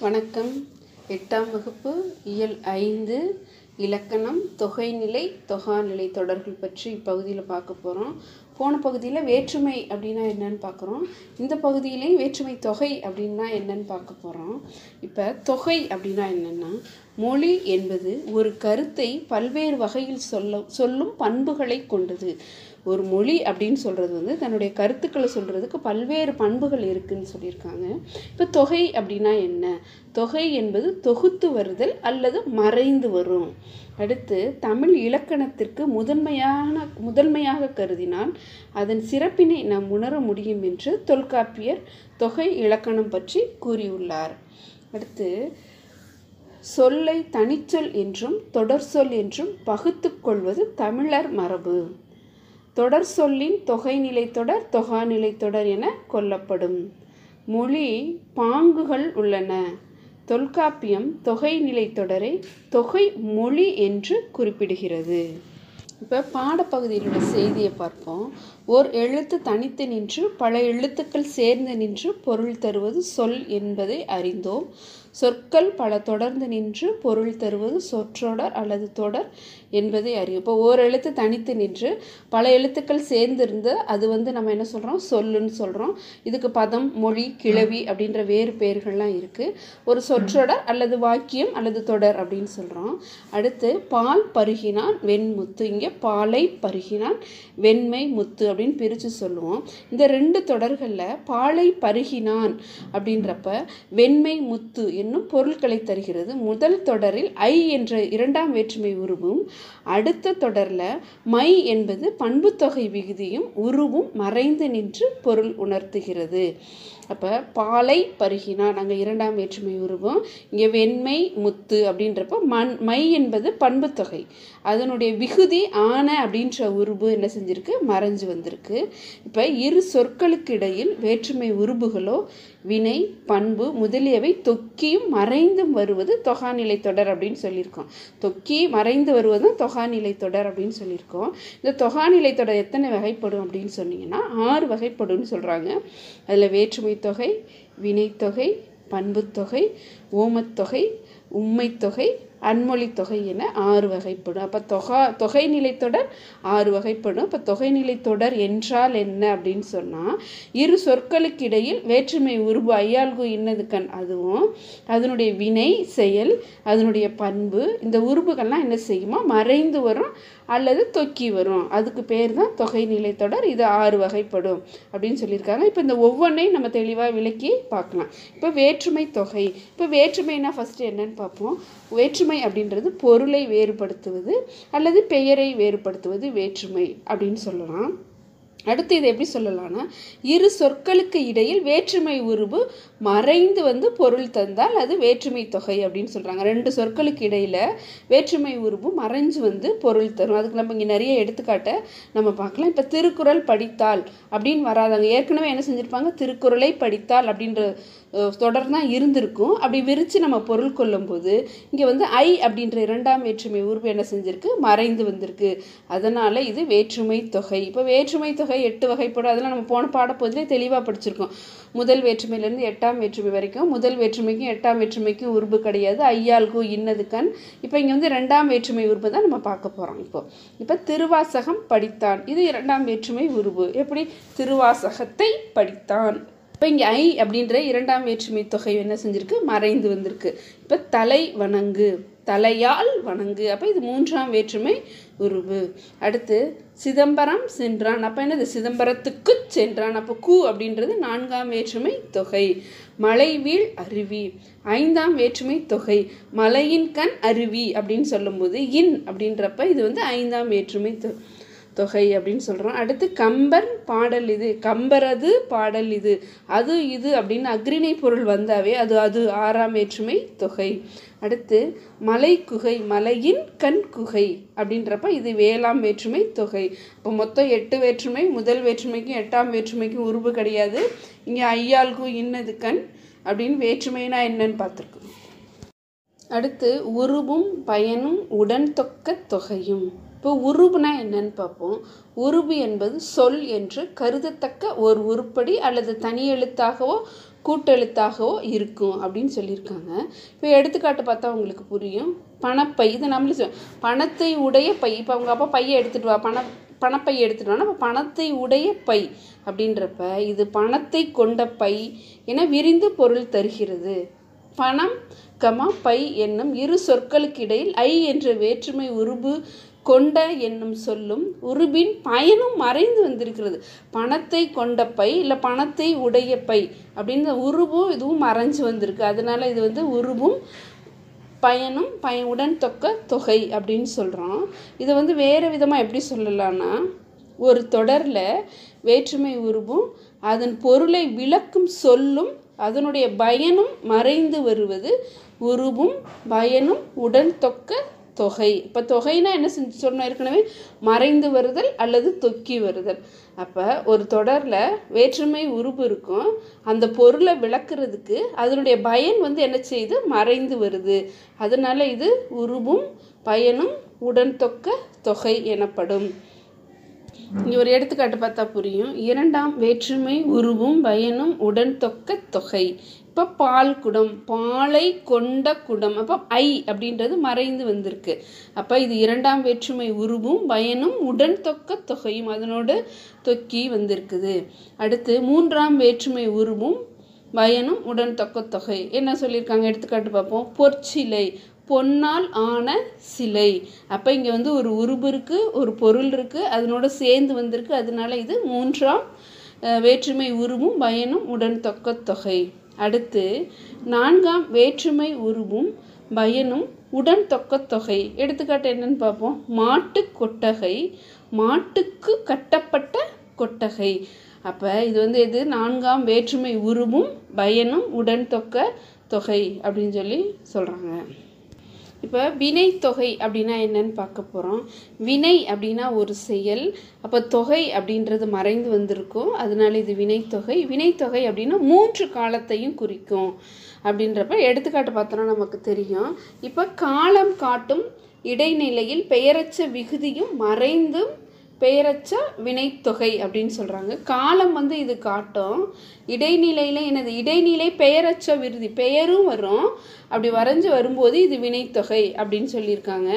வணக்கம். எட்டாம் வகுப்பு இயல் ஐந்து இலக்கணம் தொகைநிலை தொகாநிலை தொடர்கள் பற்றி இப்பகுதியில் பார்க்க போகிறோம் போன பகுதியில் வேற்றுமை அப்படின்னா என்னன்னு பார்க்குறோம். இந்த பகுதியிலையும் வேற்றுமை தொகை அப்படின்னா என்னன்னு பார்க்க போகிறோம் இப்போ தொகை அப்படின்னா என்னென்னா மொழி என்பது ஒரு கருத்தை பல்வேறு வகையில் சொல்ல சொல்லும் பண்புகளை கொண்டது. ஒரு மொழி அப்படின்னு சொல்கிறது வந்து தன்னுடைய கருத்துக்களை சொல்கிறதுக்கு பல்வேறு பண்புகள் இருக்குதுன்னு சொல்லியிருக்காங்க. இப்போ தொகை அப்படின்னா என்ன? தொகை என்பது தொகுத்து வருதல் அல்லது மறைந்து வரும். அடுத்து தமிழ் இலக்கணத்திற்கு முதன்மையான முதன்மையாக கருதினால் அதன் சிறப்பினை நாம் உணர முடியும் என்று தொல்காப்பியர் தொகை இலக்கணம் பற்றி கூறியுள்ளார். அடுத்து சொல்லை தனிச்சொல் என்றும் தொடர் சொல் என்றும் பகுத்து கொள்வது தமிழர் மரபு. தொடர் சொல்லின் தொகைநிலை தொடர் தொகாநிலை தொடர் என கொல்லப்படும். மொழி பாங்குகள் உள்ளன. தொல்காப்பியம் தொகைநிலை தொடரை தொகை மொழி என்று குறிப்பிடுகிறது. இப்போ பாடப்பகுதியிலுள்ள செய்தியை பார்ப்போம். ஓர் எழுத்து தனித்து நின்று பல எழுத்துக்கள் சேர்ந்து நின்று பொருள் தருவது சொல் என்பதை அறிந்தோம். சொற்கள் பல தொடர்ந்து நின்று பொருள் தருவது சொற்றொடர் அல்லது தொடர். என்பதை அறியும். இப்போ ஓர் எழுத்து தனித்து நின்று பல எழுத்துக்கள் சேர்ந்திருந்து அது வந்து நம்ம என்ன சொல்கிறோம் சொல்லுன்னு சொல்கிறோம் இதுக்கு பதம் மொழி கிளவி அப்படின்ற வேறு பெயர்கள்லாம் இருக்குது ஒரு சொற்றொடர் அல்லது வாக்கியம் அல்லது தொடர் அப்படின்னு சொல்கிறோம் அடுத்து பால் பருகினான் வெண்முத்து இங்கே பாலை பருகினான் வெண்மை முத்து அப்படின்னு பிரித்து சொல்லுவோம். இந்த ரெண்டு தொடர்களில் பாலை பருகினான் அப்படின்றப்ப வெண்மை முத்து என்னும் பொருட்களை தருகிறது. முதல் தொடரில் ஐ என்ற இரண்டாம் வேற்றுமை உருவும் அடுத்த தொடரில் மை என்பது பண்புத்தொகை விகுதியும் உருவும் மறைந்து நின்று பொருள் உணர்த்துகிறது. அப்போ பாலை பருகினா நாங்கள் இரண்டாம் வேற்றுமை உருவம். இங்கே வெண்மை முத்து அப்படின்றப்போ மண் மை என்பது பண்புத்தொகை. அதனுடைய விகுதி ஆன அப்படின்ற உருவு என்ன செஞ்சிருக்கு? மறைஞ்சு வந்திருக்கு. இப்போ இரு சொற்களுக்கு இடையில் வேற்றுமை உருபுகளோ வினை பண்பு முதலியவை தொக்கியும் மறைந்தும் வருவது தொகாநிலை தொடர் அப்படின்னு சொல்லியிருக்கோம். தொக்கி மறைந்து வருவது தொகாநிலை தொடர் அப்படின்னு சொல்லியிருக்கோம். இந்த தொகாநிலை தொடர் எத்தனை வகைப்படும் அப்படின்னு சொன்னீங்கன்னா ஆறு வகைப்படும்னு சொல்கிறாங்க அதில் வேற்றுமை தொகை வினைத்தொகை பண்புத்தொகை ஓமத்தொகை உண்மைத்தொகை அன்மொழி தொகை என ஆறு வகைப்படும். அப்போ தொகா தொகைநிலை தொடர் ஆறு வகைப்படும். இப்போ தொகைநிலை தொடர் என்றால் என்ன அப்படின்னு சொன்னால் இரு சொற்களுக்கு இடையில் வேற்றுமை உருபு ஐயாள்கு இன்னது கண் அதுவும் அதனுடைய வினை செயல் அதனுடைய பண்பு இந்த உருபுகள்லாம் என்ன செய்யுமா? மறைந்து வரும் அல்லது தொக்கி வரும். அதுக்கு பேர் தான் தொகை நிலைத்தொடர் இது ஆறு வகைப்படும் அப்படின்னு சொல்லியிருக்காங்க. இப்போ இந்த ஒவ்வொன்றையும் நம்ம தெளிவாக விளக்கி பார்க்கலாம். இப்போ வேற்றுமை தொகை. இப்போ வேற்றுமைனா ஃபஸ்ட்டு என்னன்னு பார்ப்போம். வேற்றுமை அப்படின்றது பொருளை வேறுபடுத்துவது அல்லது பெயரை வேறுபடுத்துவது வேற்றுமை அப்படின்னு சொல்லலாம். அடுத்து இதை எப்படி சொல்லலாம்னா இரு சொற்களுக்கு இடையில் வேற்றுமை உருவு மறைந்து வந்து பொருள் தந்தால் அது வேற்றுமை தொகை அப்படின்னு சொல்கிறாங்க ரெண்டு சொற்களுக்கு இடையில் வேற்றுமை உருவு மறைஞ்சு வந்து பொருள் தரும். அதுக்கு நம்ம இங்கே நிறைய எடுத்துக்காட்டை நம்ம பார்க்கலாம். இப்போ திருக்குறள் படித்தால் அப்படின்னு வராதாங்க. ஏற்கனவே என்ன செஞ்சுருப்பாங்க? திருக்குறளை படித்தால் அப்படின்ற தொடர் தான் இருந்திருக்கும். அப்படி விரித்து நம்ம பொருள் கொள்ளும்போது இங்கே வந்து ஐ அப்படின்ற இரண்டாம் வேற்றுமை உருவு என்ன செஞ்சுருக்கு? மறைந்து வந்திருக்கு. அதனால் இது வேற்றுமை தொகை. இப்போ வேற்றுமை தொகை எட்டு வகைப்படும் அதெல்லாம் நம்ம போன பாடப்பகுதியிலே தெளிவாக படிச்சிருக்கோம். முதல் வேற்றுமையிலேருந்து எட்டாம் வேற்றுமை வரைக்கும் முதல் வேற்றுமைக்கும் எட்டாம் வேற்றுமைக்கும் உருவு கிடையாது. ஐயாள்கு இன்னது கண். இப்போ இங்கே வந்து ரெண்டாம் வேற்றுமை உருபு தான் நம்ம பார்க்க போகிறோம் இப்போது இப்போ திருவாசகம் படித்தான். இது இரண்டாம் வேற்றுமை உருவு எப்படி? திருவாசகத்தை படித்தான். இப்போ இங்கே ஐ அப்படின்ற இரண்டாம் வேற்றுமை தொகை என்ன செஞ்சுருக்கு? மறைந்து வந்திருக்கு. இப்போ தலை வணங்கு தலையால் வணங்கு. அப்போ இது மூன்றாம் வேற்றுமை உருவு. அடுத்து சிதம்பரம் சென்றான். அப்போ என்னது? சிதம்பரத்துக்கு சென்றான். அப்போ கு அப்படின்றது நான்காம் வேற்றுமை தொகை. மலைவீழ் அருவி. ஐந்தாம் வேற்றுமை தொகை. மலையின் கண் அருவி அப்படின்னு சொல்லும்போது இன் அப்படின்றப்ப இது வந்து ஐந்தாம் வேற்றுமை தொ தொகை அப்படின்னு சொல்கிறோம் அடுத்து கம்பன் பாடல் இது. கம்பரது பாடல் இது. அது இது அப்படின்னு அக்ரிணை பொருள் வந்தாவே அது அது ஆறாம் வேற்றுமை தொகை. அடுத்து மலை குகை மலையின் கண் குகை அப்படின்றப்ப இது வேளாம் வேற்றுமை தொகை. இப்போ மொத்தம் எட்டு வேற்றுமை முதல் வேற்றுமைக்கும் எட்டாம் வேற்றுமைக்கும் உருவு கிடையாது. இங்கே ஐயாள்கு இன்னது கண் அப்படின்னு வேற்றுமைனா என்னன்னு பார்த்துருக்கோம். அடுத்து உருவும் பயனும் உடன் தொக்க தொகையும். இப்போ உருபுனா என்னன்னு பார்ப்போம். உருபு என்பது சொல் என்று கருதத்தக்க ஒரு உருப்படி அல்லது தனி எழுத்தாகவோ கூட்டெழுத்தாகவோ இருக்கும் அப்படின்னு சொல்லியிருக்காங்க. இப்போ எடுத்துக்காட்டு பார்த்தா உங்களுக்கு புரியும். பணப்பை இது நம்மளும் சொல் பணத்தை உடைய பை இப்போ அவங்க அப்பா பையை எடுத்துகிட்டு வா பண பணப்பை எடுத்துகிட்டு வானா பணத்தை உடைய பை அப்படின்றப்ப இது பணத்தை கொண்ட பை என விரிந்து பொருள் தருகிறது. பணம் கமா பை என்னும் இரு சொற்களுக்கு இடையில் ஐ என்ற வேற்றுமை உருபு கொண்ட என்னும் சொல்லும் உருபின் பயனும் மறைந்து வந்திருக்கிறது. பணத்தை கொண்ட பை இல்லை பணத்தை உடைய பை அப்படின்னு உருவும் இதுவும் மறைஞ்சு வந்திருக்கு. அதனால இது வந்து உருவும் பயனும் பயனுடன் தொக்க தொகை அப்படின்னு சொல்கிறோம் இதை வந்து வேறு விதமாக எப்படி சொல்லலாம்னா ஒரு தொடரில் வேற்றுமை உருவும் அதன் பொருளை விளக்கும் சொல்லும் அதனுடைய பயனும் மறைந்து வருவது உருவும் பயனும் உடன் தொக்க தொகை. இப்போ தொகைனா என்ன செஞ்சு சொன்னோம் ஏற்கனவே? மறைந்து வருதல் அல்லது தொக்கி வருதல். அப்போ ஒரு தொடரில் வேற்றுமை உருவு இருக்கும். அந்த பொருளை விளக்குறதுக்கு அதனுடைய பயன் வந்து என்ன செய்யுது மறைந்து வருது. அதனால இது உருவும் பயனும் உடன் தொக்க தொகை எனப்படும். இங்கே ஒரு எடுத்துக்காட்டு பார்த்தா புரியும். இரண்டாம் வேற்றுமை உருவும் பயனும் உடன் தொக்க தொகை. இப்போ பால் குடம் பாலை கொண்ட குடம். அப்போ ஐ அப்படின்றது மறைந்து வந்திருக்கு. அப்போ இது இரண்டாம் வேற்றுமை உருவும் பயனும் உடன் தொக்க தொகையும் அதனோடு தொக்கி வந்திருக்குது. அடுத்து மூன்றாம் வேற்றுமை உருவும் பயனும் உடன் தொக்க தொகை. என்ன சொல்லியிருக்காங்க? எடுத்துக்காட்டு பார்ப்போம். பொற்சிலை பொன்னால் ஆன சிலை. அப்போ இங்கே வந்து ஒரு உருபு இருக்குது ஒரு பொருள் இருக்குது அதனோட சேர்ந்து வந்திருக்கு. அதனால இது மூன்றாம் வேற்றுமை உருவும் பயனும் உடன் தொக்கத்தொகை தொகை. அடுத்து நான்காம் வேற்றுமை உருவும் பயனும் உடன் தொக்கத்தொகை தொகை. எடுத்துக்காட்டு என்னன்னு பார்ப்போம். மாட்டு கொட்டகை மாட்டுக்கு கட்டப்பட்ட கொட்டகை. அப்போ இது வந்து எது? நான்காம் வேற்றுமை உருவும் பயனும் உடன் தொக்க தொகை அப்படின்னு சொல்லி சொல்கிறாங்க இப்போ வினைத்தொகை அப்படின்னா என்னன்னு பார்க்க போகிறோம் வினை அப்படின்னா ஒரு செயல். அப்போ தொகை அப்படின்றது மறைந்து வந்திருக்கும். அதனால இது வினைத்தொகை. வினைத்தொகை அப்படின்னா மூன்று காலத்தையும் குறிக்கும் அப்படின்றப்ப எடுத்துக்காட்டு பார்த்தோன்னா நமக்கு தெரியும். இப்போ காலம் காட்டும் இடைநிலையில் பெயரச்ச விகுதியும் மறைந்தும் பெயரச்ச வினைத்தொகை அப்படின்னு சொல்கிறாங்க காலம் வந்து இது காட்டும். இடைநிலையில் எனது இடைநிலை பெயரச்ச விருதி பெயரும் வரும். அப்படி வரைஞ்சி வரும்போது இது வினைத்தொகை அப்படின்னு சொல்லியிருக்காங்க.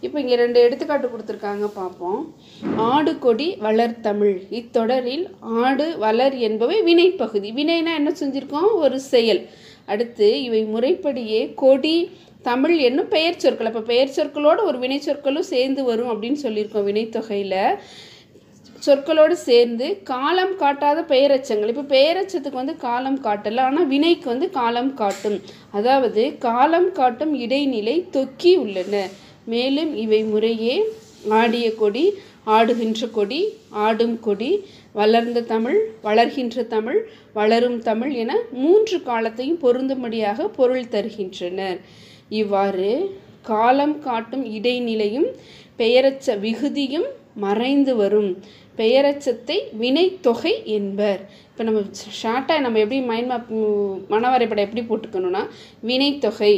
இப்போ இங்கே ரெண்டு எடுத்துக்காட்டு கொடுத்துருக்காங்க பார்ப்போம். ஆடு கொடி வளர் தமிழ். இத்தொடரில் ஆடு வளர் என்பவை வினைப்பகுதி. வினைனா என்ன செஞ்சுருக்கோம்? ஒரு செயல். அடுத்து இவை முறைப்படியே கொடி தமிழ் என்னும் பெயர் சொற்கள். அப்போ பெயர் சொற்களோடு ஒரு வினை சொற்களும் சேர்ந்து வரும் அப்படின்னு சொல்லியிருக்கோம் வினைத்தொகையில் சொற்களோடு சேர்ந்து காலம் காட்டாத பெயரச்சங்கள். இப்போ பெயரச்சத்துக்கு வந்து காலம் காட்டலை. ஆனால் வினைக்கு வந்து காலம் காட்டும். அதாவது காலம் காட்டும் இடைநிலை தொக்கி உள்ளன. மேலும் இவை முறையே ஆடிய கொடி ஆடுகின்ற கொடி ஆடும் கொடி வளர்ந்த தமிழ் வளர்கின்ற தமிழ் வளரும் தமிழ் என மூன்று காலத்தையும் பொருந்தும்படியாக பொருள் தருகின்றனர். இவ்வாறு காலம் காட்டும் இடைநிலையும் பெயரச்ச விகுதியும் மறைந்து வரும். பெயரச்சத்தை வினைத்தொகை என்பர். இப்போ நம்ம ஷார்ட்டாக நம்ம எப்படி மைண்ட் மேப் மனவரைபடம் எப்படி போட்டுக்கணும்னா வினைத்தொகை.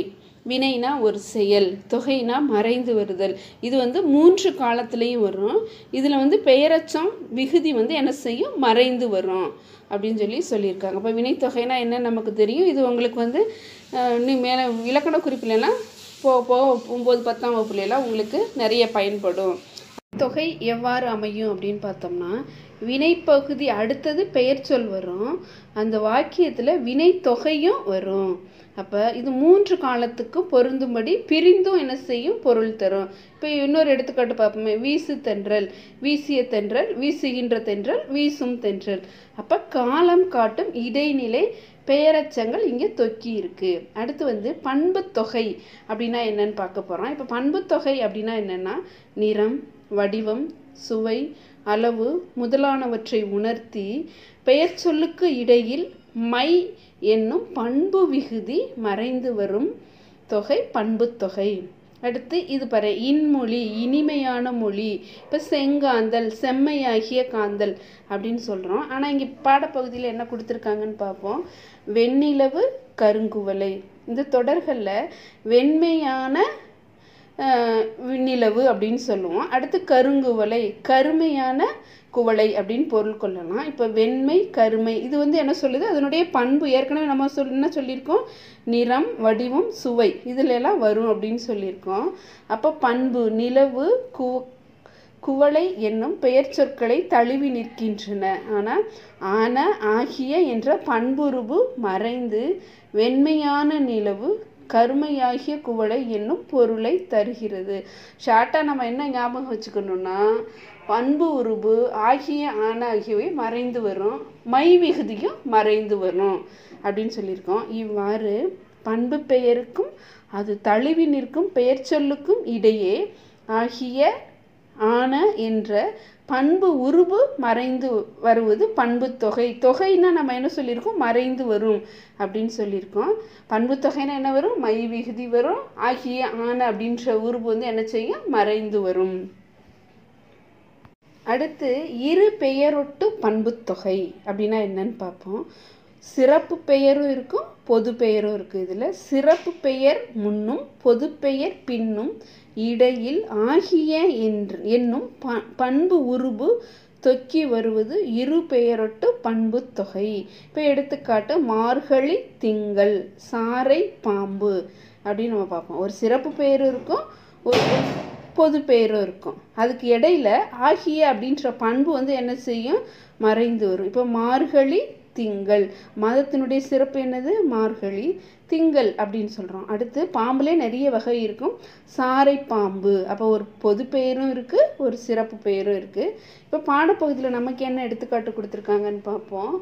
வினைனா ஒரு செயல் தொகைனா மறைந்து வருதல். இது வந்து மூன்று காலத்துலேயும் வரும். இதில் வந்து பெயரச்சம் விகுதி வந்து என்ன செய்யும்? மறைந்து வரும் அப்படின்னு சொல்லி சொல்லியிருக்காங்க. இப்போ வினைத்தொகைனா என்ன நமக்கு தெரியும். இது உங்களுக்கு வந்து இன்னும் மேலே இலக்கண குறிப்பிலலாம் போ போக ஒம்பது பத்தாம் வகுப்புலலாம் உங்களுக்கு நிறைய பயன்படும். தொகை எவ்வாறு அமையும் அப்படின்னு பார்த்தோம்னா வினைப்பகுதி அடுத்தது பெயர் சொல் வரும். அந்த வாக்கியத்தில் வினை தொகையும் வரும். அப்போ இது மூன்று காலத்துக்கும் பொருந்தும்படி பிரிந்தும் என்ன செய்யும்? பொருள் தரும். இப்போ இன்னொரு எடுத்துக்காட்டு பார்ப்போமே. வீசு தென்றல் வீசிய தென்றல் வீசுகின்ற தென்றல் வீசும் தென்றல். அப்போ காலம் காட்டும் இடைநிலை பெயரச்சங்கள் இங்கே தொக்கி இருக்கு. அடுத்து வந்து பண்புத்தொகை தொகை அப்படின்னா என்னன்னு பார்க்க போகிறோம் இப்போ பண்புத்தொகை தொகை அப்படின்னா என்னென்னா நிறம் வடிவம் சுவை அளவு முதலானவற்றை உணர்த்தி பெயர் சொல்லுக்கு இடையில் மை என்னும் பண்பு விகுதி மறைந்து வரும் தொகை பண்பு தொகை. அடுத்து இது பாரு இன்மொழி இனிமையான மொழி. இப்போ செங்காந்தல் செம்மையாகிய காந்தல் அப்படின்னு சொல்கிறோம் ஆனால் இங்கே பாடப்பகுதியில் என்ன கொடுத்துருக்காங்கன்னு பார்ப்போம். வெண்ணிலவு கருங்குவலை இந்த தொடர்களில் வெண்மையான விண்ணிலவு நிலவு அப்படின்னு சொல்லுவோம். அடுத்து கருங்குவளை கருமையான குவளை அப்படின்னு பொருள் கொள்ளலாம். இப்போ வெண்மை கருமை இது வந்து என்ன சொல்லுது? அதனுடைய பண்பு ஏற்கனவே நம்ம சொல் என்ன சொல்லியிருக்கோம்? நிறம் வடிவம் சுவை இதிலெல்லாம் வரும் அப்படின்னு சொல்லியிருக்கோம். அப்போ பண்பு நிலவு கு குவளை என்னும் பெயர் சொற்களை தழுவி நிற்கின்றன. ஆனால் ஆன ஆகிய என்ற பண்புருபு மறைந்து வெண்மையான நிலவு கருமையாகிய குவளை என்னும் பொருளை தருகிறது. ஷார்ட்டாக நம்ம என்ன ஞாபகம் வச்சுக்கணும்னா பண்பு உருபு ஆகிய ஆன ஆகியவை மறைந்து வரும் மை விகுதியும் மறைந்து வரும் அப்படின்னு சொல்லியிருக்கோம். இவ்வாறு பண்பு பெயருக்கும் அது தழுவி நிற்கும் பெயர் சொல்லுக்கும் இடையே ஆகிய ஆன என்ற பண்பு உருபு மறைந்து வருவது பண்பு தொகை. தொகைன்னா நம்ம என்ன சொல்லியிருக்கோம்? மறைந்து வரும் அப்படின்னு சொல்லியிருக்கோம். பண்பு தொகைன்னா என்ன வரும்? மை விகுதி வரும். ஆகிய ஆன அப்படின்ற உருபு வந்து என்ன செய்யும்? மறைந்து வரும். அடுத்து இரு பெயரொட்டு பண்புத்தொகை அப்படின்னா என்னன்னு பார்ப்போம். சிறப்பு பெயரும் இருக்கும் பொது பெயரும் இருக்குது இதில். சிறப்பு பெயர் முன்னும் பொது பெயர் பின்னும் இடையில் ஆகிய என்று என்னும் ப பண்பு உருபு தொக்கி வருவது இரு பெயரொட்டு பண்பு தொகை. இப்போ எடுத்துக்காட்டு மார்கழி திங்கள் சாறை பாம்பு அப்படின்னு நம்ம பார்ப்போம். ஒரு சிறப்பு பெயர் இருக்கும் ஒரு பொது பெயரும் இருக்கும். அதுக்கு இடையில ஆகிய அப்படின்ற பண்பு வந்து என்ன செய்யும்? மறைந்து வரும். இப்போ மார்கழி திங்கள் மதத்தினுடைய சிறப்பு என்னது? மார்கழி திங்கள் அப்படின்னு சொல்கிறோம் அடுத்து பாம்புலே நிறைய வகை இருக்கும். சாரை பாம்பு. அப்போ ஒரு பொது பெயரும் இருக்குது ஒரு சிறப்பு பெயரும் இருக்குது இப்போ பாடப்பகுதியில் நமக்கு என்ன எடுத்துக்காட்டு கொடுத்துருக்காங்கன்னு பார்ப்போம்.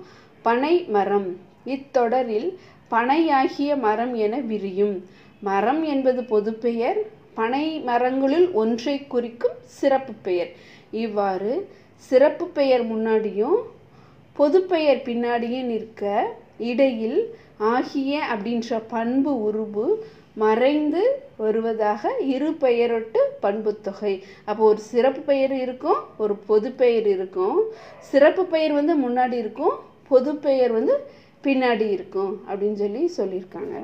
பனை மரம். இத்தொடரில் பனையாகிய மரம் என விரியும். மரம் என்பது பொது பெயர். பனை மரங்களில் ஒன்றை குறிக்கும் சிறப்பு பெயர். இவ்வாறு சிறப்பு பெயர் முன்னாடியும் பொதுப்பெயர் பின்னாடியும் நிற்க இடையில் ஆகிய அப்படின்ற பண்பு உருபு மறைந்து வருவதாக இரு பெயரொட்டு பண்புத்தொகை அப்போ ஒரு சிறப்பு பெயர் இருக்கும் ஒரு பொது பெயர் இருக்கும். சிறப்பு பெயர் வந்து முன்னாடி இருக்கும் பொது பெயர் வந்து பின்னாடி இருக்கும் அப்படின்னு சொல்லி சொல்லியிருக்காங்க.